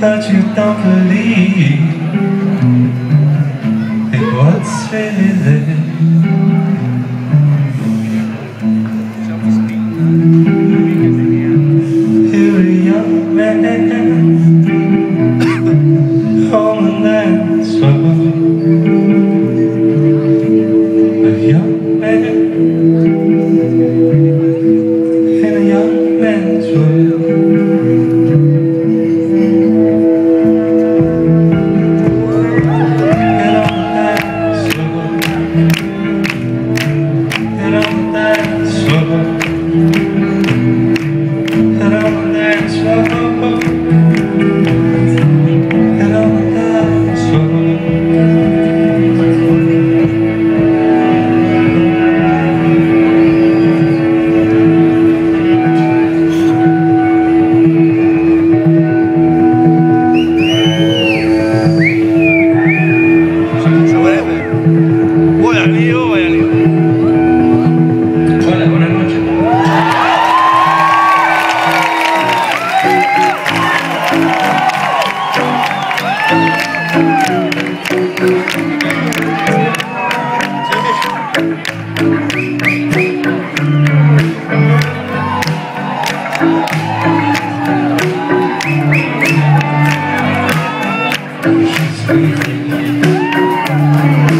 but you don't believe in what's really there.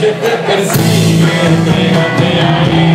te persigue, pégate ahí,